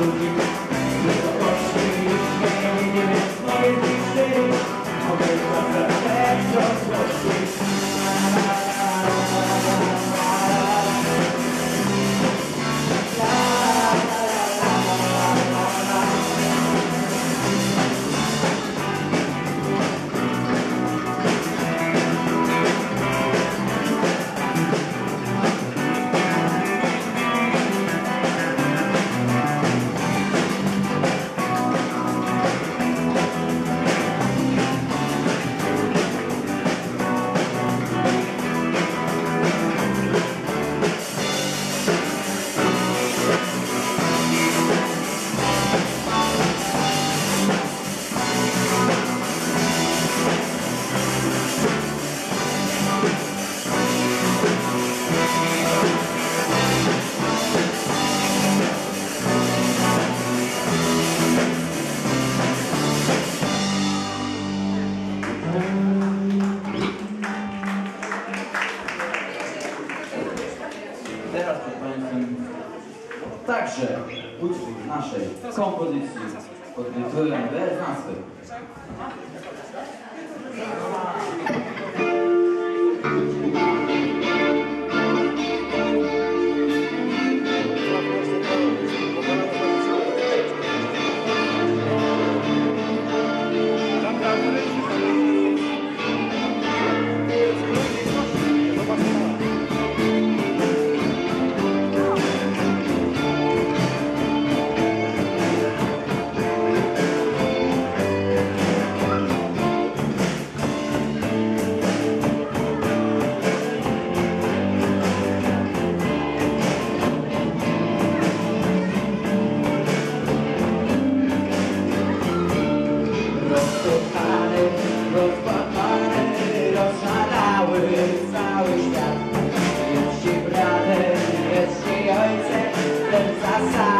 lado Teraz pod Państwem także utwór naszej kompozycji pod tytułem Bez nazwy. passar.